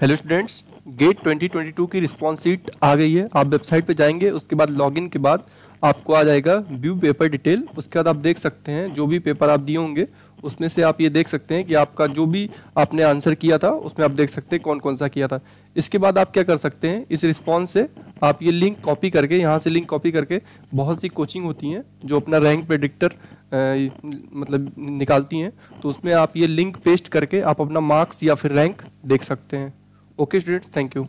Hello students gate 2022 की response sheet आ गई है। आप वेबसाइट पे जाएँगे, उसके बाद लॉगिन के बाद आपको आ जाएगा व्यू पेपर डिटेल उसके बाद आप देख सकते हैं, जो भी पेपर आप दिए होंगे, उसमें से आप ये देख सकते हैं कि आपका जो भी आपने आंसर किया था, उसमें आप देख सकते हैं कौन कौन सा किया था। इसके बाद आप क्या कर सकते हैं, इस रिस्पॉन्स से आप ये लिंक कॉपी करके, यहाँ से लिंक कॉपी करके बहुत सी कोचिंग होती हैं, जो अपना रैंक प्रेडिक्टर मतलब निकालती हैं। तो उसमें आप ये लिंक पेस्ट करके आप अपना मार्क्स या फिर रैंक देख सकते हैं। Okay students thank you